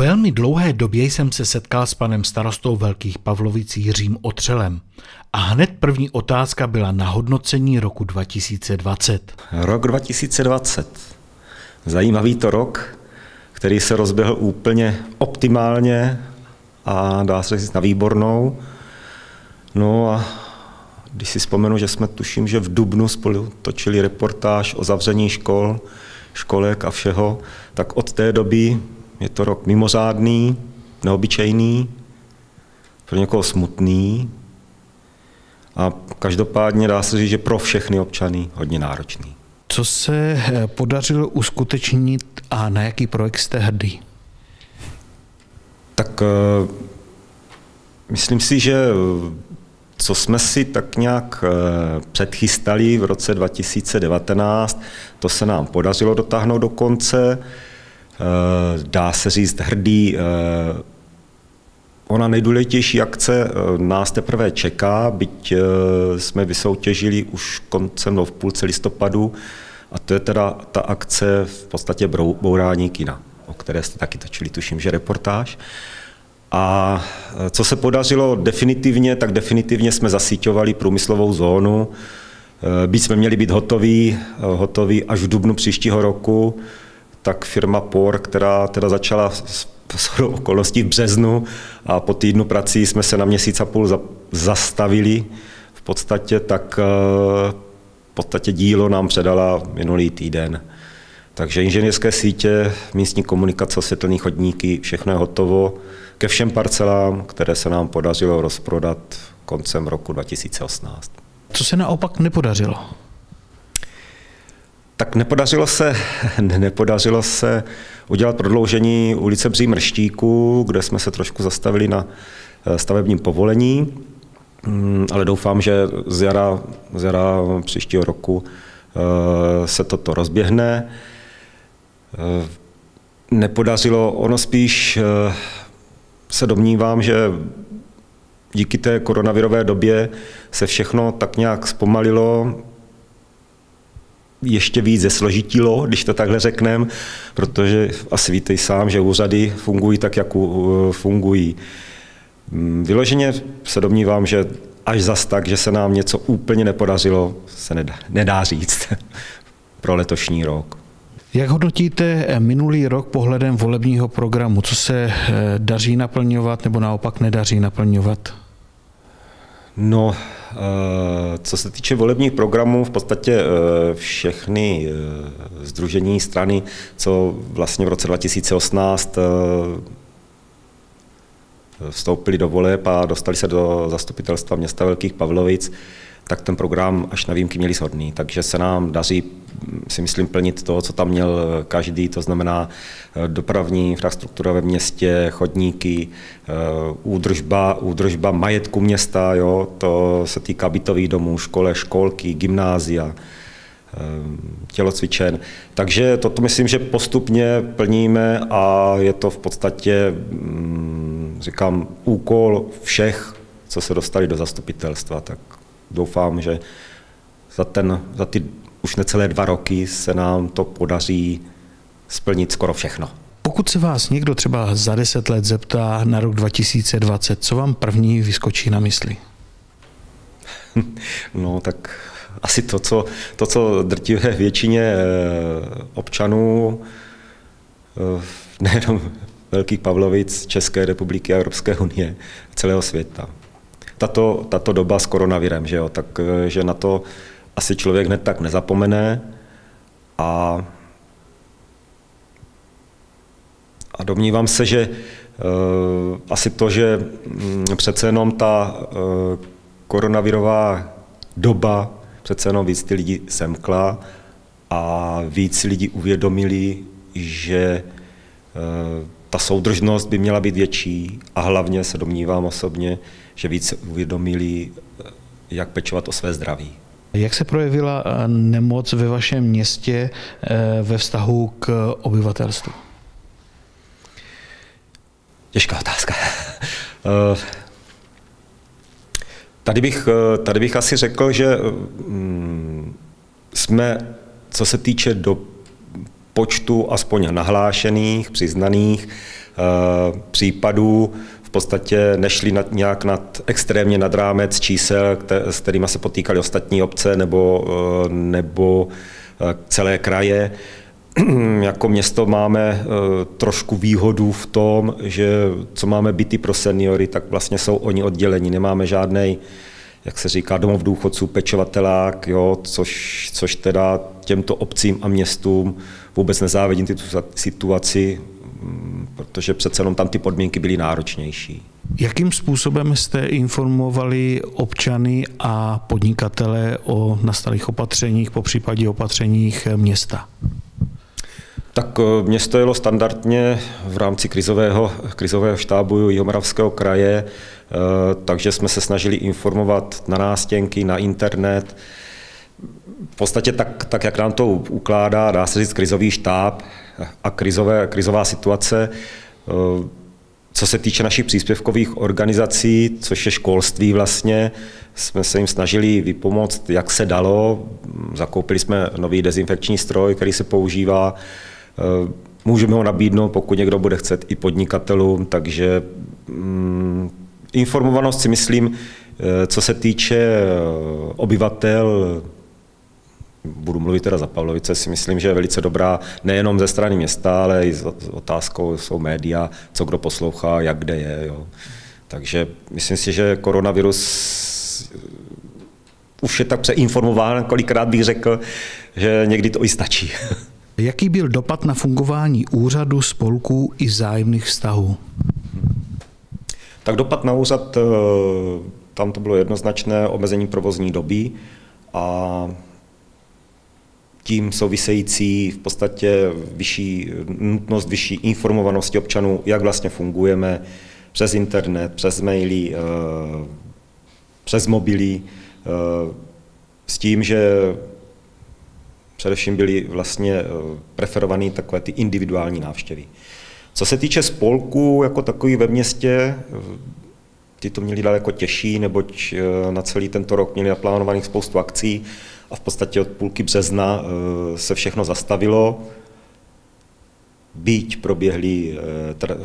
velmi dlouhé době jsem se setkal s panem starostou Velkých Pavlovic Jiřím Otřelem. A hned první otázka byla na hodnocení roku 2020. Rok 2020. Zajímavý to rok, který se rozběhl úplně optimálně a dá se říct na výbornou. No a když si vzpomenu, že jsme tuším, že v Dubnu spolu točili reportáž o zavření škol, školek a všeho, tak od té doby je to rok mimořádný, neobyčejný, pro někoho smutný a každopádně dá se říct, že pro všechny občany hodně náročný. Co se eh, podařilo uskutečnit a na jaký projekt jste hrdý? Tak eh, myslím si, že co jsme si tak nějak eh, předchystali v roce 2019, to se nám podařilo dotáhnout do konce. Eh, dá se říct hrdý. Eh, ona nejdůležitější akce nás teprve čeká, byť jsme vysoutěžili už koncem no v půlce listopadu, a to je teda ta akce v podstatě bourání kina, o které jste taky točili, tuším, že reportáž. A co se podařilo definitivně, tak definitivně jsme zasíťovali průmyslovou zónu. Byť jsme měli být hotoví, hotoví až v dubnu příštího roku, tak firma POR, která teda začala s okolností v březnu a po týdnu prací jsme se na měsíc a půl zastavili v podstatě, tak v podstatě dílo nám předala minulý týden. Takže inženýrské sítě, místní komunikace, osvětlný chodníky, všechno je hotovo ke všem parcelám, které se nám podařilo rozprodat koncem roku 2018. Co se naopak nepodařilo? Tak nepodařilo se, nepodařilo se udělat prodloužení ulice Bří Mrštíku, kde jsme se trošku zastavili na eh, stavebním povolení, mm, ale doufám, že z jara, z jara příštího roku eh, se toto rozběhne. Eh, nepodařilo, ono spíš se domnívám, že díky té koronavirové době se všechno tak nějak zpomalilo, ještě víc zesložitilo, když to takhle řekneme, protože asi víte sám, že úřady fungují tak, jak fungují. Mm, vyloženě se domnívám, že až zas tak, že se nám něco úplně nepodařilo, se nedá, nedá říct pro letošní rok. Jak hodnotíte minulý rok pohledem volebního programu? Co se eh, daří naplňovat nebo naopak nedaří naplňovat? No, eh, co se týče volebních programů, v podstatě eh, všechny združení strany, co vlastně v roce 2018 vstoupili do voleb a dostali se do zastupitelstva města Velkých Pavlovic, tak ten program až na výjimky měli shodný. Takže se nám daří, si myslím, plnit to, co tam měl každý, to znamená eh, dopravní infrastruktura ve městě, chodníky, eh, údržba, údržba majetku města, jo, to se týká bytových domů, škole, školky, gymnázia, eh, tělocvičen. Takže toto myslím, že postupně plníme a je to v podstatě, mm, říkám, úkol všech, co se dostali do zastupitelstva. Tak doufám, že za, ten, za ty už necelé dva roky se nám to podaří splnit skoro všechno. Pokud se vás někdo třeba za deset let zeptá na rok 2020, co vám první vyskočí na mysli? No tak asi to, co, to, co drtivé většině eh, občanů, eh, nejenom Velkých Pavlovic, České republiky a Evropské unie, celého světa tato, tato doba s koronavirem, že jo, takže na to asi člověk hned tak nezapomene a, a domnívám se, že uh, asi to, že um, přece jenom ta uh, koronavirová doba přece jenom víc ty lidi semkla a víc lidí uvědomili, že uh, ta soudržnost by měla být větší a hlavně se domnívám osobně, že více uvědomili, jak pečovat o své zdraví. Jak se projevila eh, nemoc ve vašem městě eh, ve vztahu k obyvatelstvu? Těžká otázka. Eh, tady bych, tady bych asi řekl, že mm, jsme, co se týče do počtu aspoň nahlášených, přiznaných, případů v podstatě nešli nad, nějak nad, extrémně nad rámec čísel, s kterými se potýkali ostatní obce nebo, nebo celé kraje. jako město máme trošku výhodu v tom, že co máme byty pro seniory, tak vlastně jsou oni oddělení. Nemáme žádný jak se říká, domov důchodců, pečovatelák, jo, což, což teda těmto obcím a městům vůbec nezávidím tu situaci, protože přece jenom tam ty podmínky byly náročnější. Jakým způsobem jste informovali občany a podnikatele o nastalých opatřeních, po případě opatřeních města? Tak eh, město jelo standardně v rámci krizového, krizového štábu Jihomoravského kraje, eh, takže jsme se snažili informovat na nástěnky, na internet. V podstatě tak, tak jak nám to ukládá, dá se říct, krizový štáb a krizové, krizová situace. Eh, co se týče našich příspěvkových organizací, což je školství vlastně, jsme se jim snažili vypomoct, jak se dalo. Zakoupili jsme nový dezinfekční stroj, který se používá Eh, můžeme ho nabídnout, pokud někdo bude chcet, i podnikatelům, takže mm, informovanost si myslím, eh, co se týče obyvatel, budu mluvit teda za Pavlovice, si myslím, že je velice dobrá nejenom ze strany města, ale i s otázkou jsou média, co kdo poslouchá, jak kde je. Jo. Takže myslím si, že koronavirus už je tak přeinformován, kolikrát bych řekl, že někdy to i stačí. Jaký byl dopad na fungování úřadu, spolků i zájemných vztahů? Tak dopad na úřad, eh, tam to bylo jednoznačné omezení provozní doby a tím související v podstatě vyšší nutnost vyšší informovanosti občanů, jak vlastně fungujeme přes internet, přes maily, eh, přes mobily, eh, s tím, že Především byly vlastně eh, preferované takové ty individuální návštěvy. Co se týče spolků jako takový ve městě, ty to měli daleko těžší, neboť na celý tento rok měli naplánovaných spoustu akcí a v podstatě od půlky března se všechno zastavilo. Byť proběhly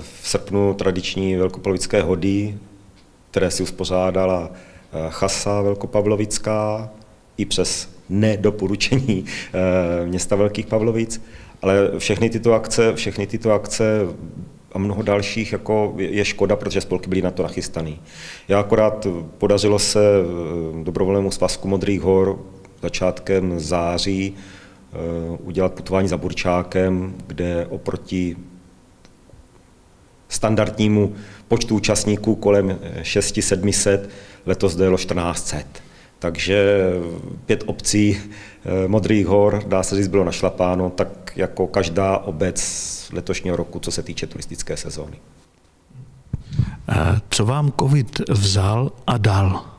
v srpnu tradiční velkopavlovické hody, které si uspořádala Chasa Velkopavlovická i přes nedoporučení eh, města Velkých Pavlovic, ale všechny tyto akce, všechny tyto akce a mnoho dalších jako je škoda, protože spolky byly na to nachystaný. Já akorát podařilo se eh, dobrovolnému svazku Modrých hor začátkem září eh, udělat putování za Burčákem, kde oproti standardnímu počtu účastníků kolem 600-700 letos dojelo 1400. Takže pět obcí eh, Modrých hor, dá se říct, bylo našlapáno, tak jako každá obec letošního roku, co se týče turistické sezóny. Eh, co vám COVID vzal a dal?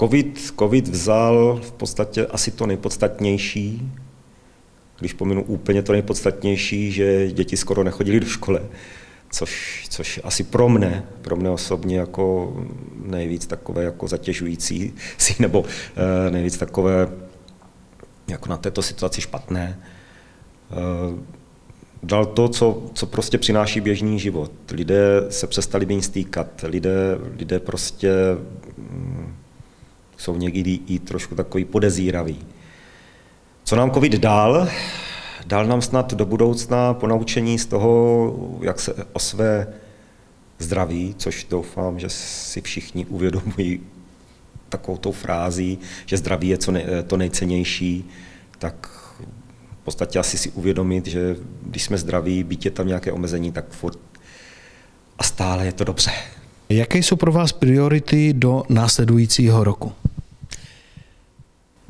COVID, COVID vzal v podstatě asi to nejpodstatnější, když pominu úplně to nejpodstatnější, že děti skoro nechodili do školy což, což asi pro mne, pro mne osobně jako nejvíc takové jako zatěžující si, nebo uh, nejvíc takové jako na této situaci špatné. Uh, dal to, co, co prostě přináší běžný život. Lidé se přestali méně stýkat, lidé, lidé prostě jsou někdy i trošku takový podezíraví. Co nám covid dal? Dal nám snad do budoucna ponaučení z toho, jak se o své zdraví, což doufám, že si všichni uvědomují takovou tou frází, že zdraví je co ne, to nejcennější, tak v podstatě asi si uvědomit, že když jsme zdraví, byť je tam nějaké omezení, tak furt a stále je to dobře. Jaké jsou pro vás priority do následujícího roku?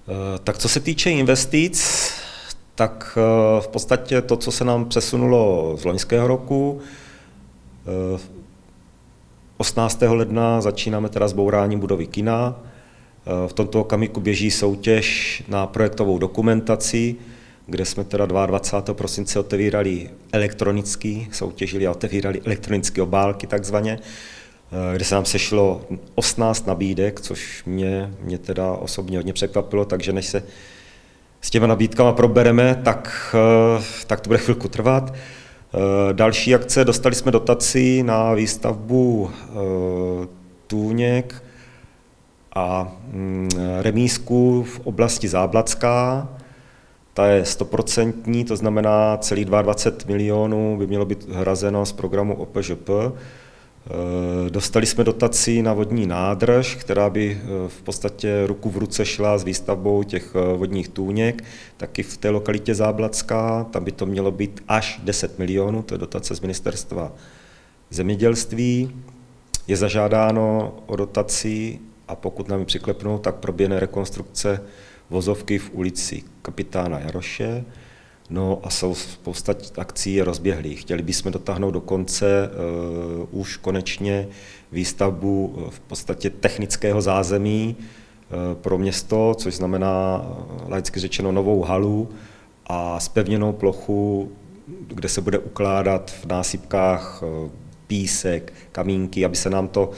Eh, tak co se týče investic, tak eh, v podstatě to, co se nám přesunulo z loňského roku, 18. Eh, ledna začínáme teda s bouráním budovy kina. V tomto okamžiku běží soutěž na projektovou dokumentaci, kde jsme teda 22. prosince otevírali elektronický, soutěžili a otevírali elektronické obálky takzvaně, kde se nám sešlo 18 nabídek, což mě, mě teda osobně hodně překvapilo, takže než se s těma nabídkama probereme, tak, tak to bude chvilku trvat. Další akce, dostali jsme dotaci na výstavbu tůněk a mm, remízku v oblasti Záblacká. Ta je stoprocentní, to znamená celý 22 milionů by mělo být hrazeno z programu OPŽP. Eh, dostali jsme dotaci na vodní nádrž, která by eh, v podstatě ruku v ruce šla s výstavbou těch eh, vodních tůněk, taky v té lokalitě Záblacká, tam by to mělo být až 10 milionů, to je dotace z ministerstva zemědělství. Je zažádáno o dotaci a pokud nám ji přiklepnou, tak proběhne rekonstrukce vozovky v ulici kapitána Jaroše, No a jsou spousta akcí rozběhlých. Chtěli bychom dotáhnout do konce uh, už konečně výstavbu uh, v podstatě technického zázemí uh, pro město, což znamená laicky řečeno novou halu a spevněnou plochu, kde se bude ukládat v násypkách uh, písek, kamínky, aby se nám to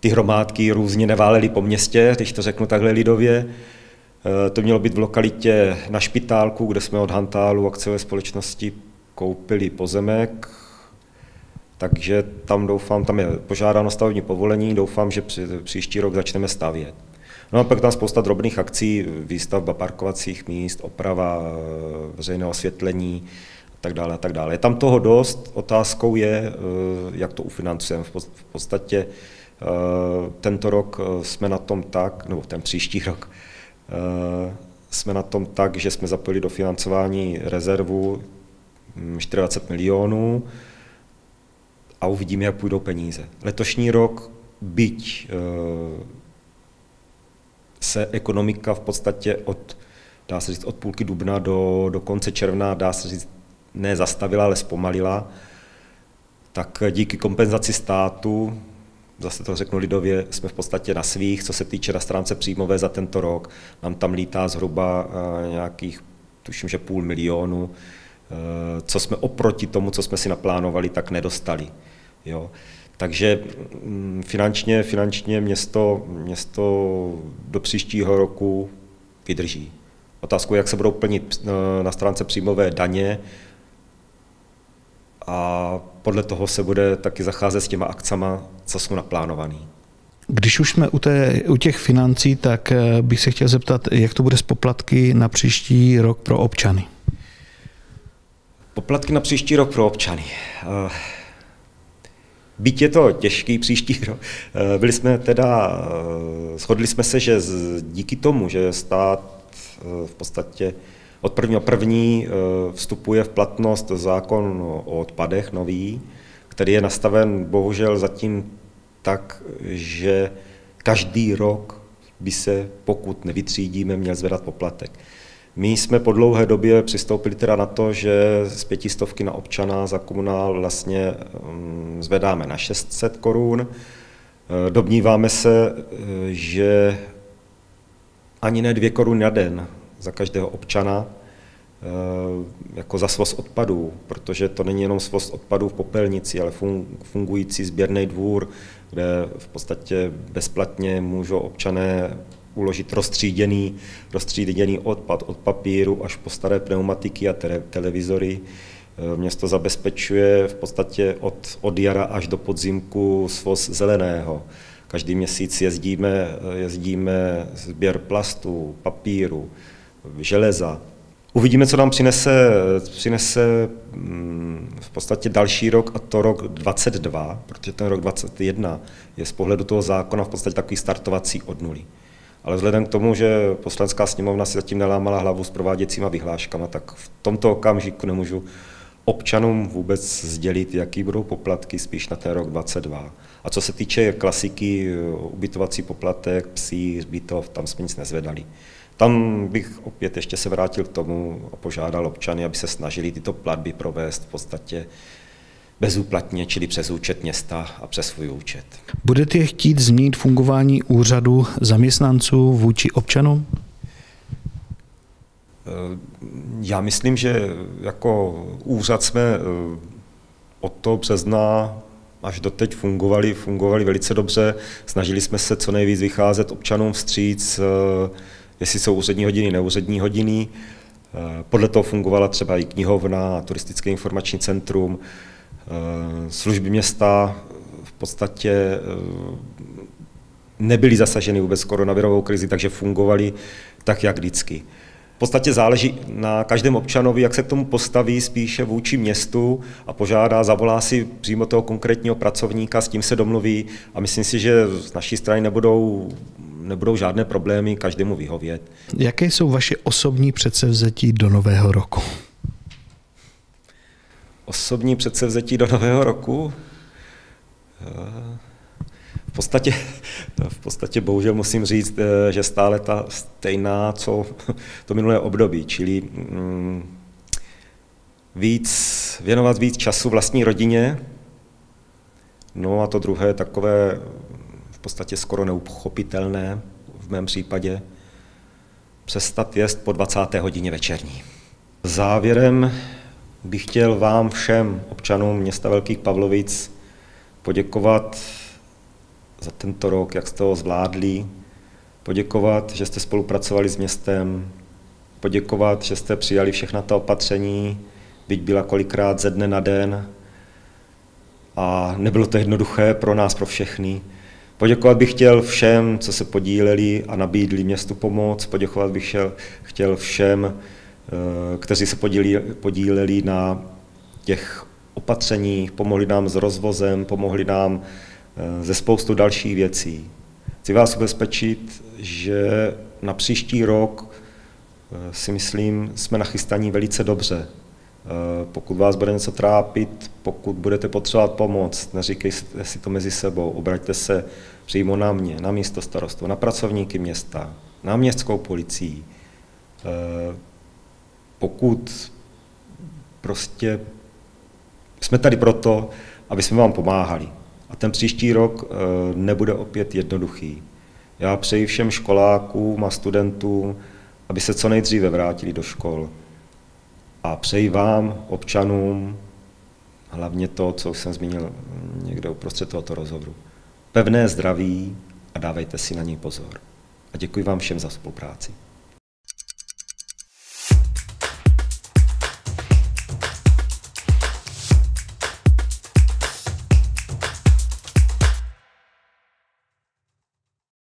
ty hromádky různě neválely po městě, když to řeknu takhle lidově. Eh, to mělo být v lokalitě na Špitálku, kde jsme od Hantálu akciové společnosti koupili pozemek, takže tam doufám, tam je požádáno stavební povolení, doufám, že při, příští rok začneme stavět. No a pak tam spousta drobných akcí, výstavba parkovacích míst, oprava eh, veřejného osvětlení a tak dále a tak dále. Je tam toho dost, otázkou je, eh, jak to ufinancujeme. V podstatě tento rok jsme na tom tak, nebo ten příští rok, Eh, jsme na tom tak, že jsme zapojili do financování rezervu 24 hm, milionů a uvidíme, jak půjdou peníze. Letošní rok, byť eh, se ekonomika v podstatě od, dá se říct, od půlky dubna do, do konce června, dá se říct, ne zastavila, ale zpomalila, tak díky kompenzaci státu zase to řeknu lidově, jsme v podstatě na svých, co se týče na stránce příjmové za tento rok. Nám tam lítá zhruba eh, nějakých, tuším, že půl milionu, eh, co jsme oproti tomu, co jsme si naplánovali, tak nedostali. Jo. Takže mm, finančně, finančně město, město do příštího roku vydrží. Otázku, jak se budou plnit eh, na stránce příjmové daně, a podle toho se bude taky zacházet s těma akcema, co jsou naplánovaný. Když už jsme u, té, u těch financí, tak eh, bych se chtěl zeptat, jak to bude s poplatky na příští rok pro občany? Poplatky na příští rok pro občany. Eh, byť je to těžký příští rok, eh, byli jsme teda, shodli jsme se, že díky tomu, že stát v podstatě od prvního první eh, vstupuje v platnost zákon o odpadech nový, který je nastaven bohužel zatím tak, že každý rok by se, pokud nevytřídíme, měl zvedat poplatek. My jsme po dlouhé době přistoupili teda na to, že z pětistovky na občana za komunál vlastně mm, zvedáme na 600 korun. Eh, domníváme se, eh, že ani ne dvě koruny na den za každého občana, eh, jako za svoz odpadů, protože to není jenom svoz odpadů v popelnici, ale fungující sběrný dvůr, kde v podstatě bezplatně můžou občané uložit rozstříděný, rozstříděný odpad od papíru až po staré pneumatiky a televizory. Eh, město zabezpečuje v podstatě od, od jara až do podzimku svoz zeleného. Každý měsíc jezdíme, jezdíme sběr plastů, papíru, železa. Uvidíme, co nám přinese, přinese mm, v podstatě další rok, a to rok 22, protože ten rok 21 je z pohledu toho zákona v podstatě takový startovací od nuly. Ale vzhledem k tomu, že poslanská sněmovna si zatím nelámala hlavu s prováděcíma vyhláškama, tak v tomto okamžiku nemůžu občanům vůbec sdělit, jaký budou poplatky spíš na ten rok 22. A co se týče klasiky, ubytovací poplatek, psí, zbytov, tam jsme nic nezvedali. Tam bych opět ještě se vrátil k tomu a požádal občany, aby se snažili tyto platby provést v podstatě bezúplatně, čili přes účet města a přes svůj účet. Budete chtít změnit fungování úřadu zaměstnanců vůči občanům? Eh, já myslím, že jako úřad jsme eh, od toho března až doteď fungovali, fungovali velice dobře. Snažili jsme se co nejvíc vycházet občanům vstříc, eh, jestli jsou úřední hodiny, neúřední hodiny. Eh, podle toho fungovala třeba i knihovna, turistické informační centrum, eh, služby města v podstatě nebyly zasaženy vůbec koronavirovou krizi, takže fungovaly tak, jak vždycky podstatě záleží na každém občanovi, jak se k tomu postaví spíše vůči městu a požádá, zavolá si přímo toho konkrétního pracovníka, s tím se domluví a myslím si, že z naší strany nebudou, nebudou žádné problémy každému vyhovět. Jaké jsou vaše osobní předsevzetí do nového roku? Osobní předsevzetí do nového roku? V podstatě, v podstatě bohužel musím říct, eh, že stále ta stejná, co to minulé období, čili mm, víc, věnovat víc času vlastní rodině, no a to druhé takové podstatě skoro neuchopitelné v mém případě, přestat jest po 20. hodině večerní. Závěrem bych chtěl vám všem občanům města Velkých Pavlovic poděkovat za tento rok, jak jste ho zvládli, poděkovat, že jste spolupracovali s městem, poděkovat, že jste přijali všechna ta opatření, byť byla kolikrát ze dne na den a nebylo to jednoduché pro nás, pro všechny. Poděkovat bych chtěl všem, co se podíleli a nabídli městu pomoc. Poděkovat bych chtěl, chtěl všem, eh, kteří se podíleli, podíleli na těch opatřeních, pomohli nám s rozvozem, pomohli nám Eh, ze spoustu dalších věcí. Chci vás ubezpečit, že na příští rok eh, si myslím, jsme nachystaní velice dobře. Eh, pokud vás bude něco trápit, pokud budete potřebovat pomoc, neříkejte si to mezi sebou, obraťte se přímo na mě, na místo starostu, na pracovníky města, na městskou policii. Pokud prostě jsme tady proto, aby jsme vám pomáhali. A ten příští rok eh, nebude opět jednoduchý. Já přeji všem školákům a studentům, aby se co nejdříve vrátili do škol. A přeji vám, občanům, hlavně to, co jsem zmínil někde uprostřed tohoto rozhovoru. Pevné zdraví a dávejte si na něj pozor. A děkuji vám všem za spolupráci.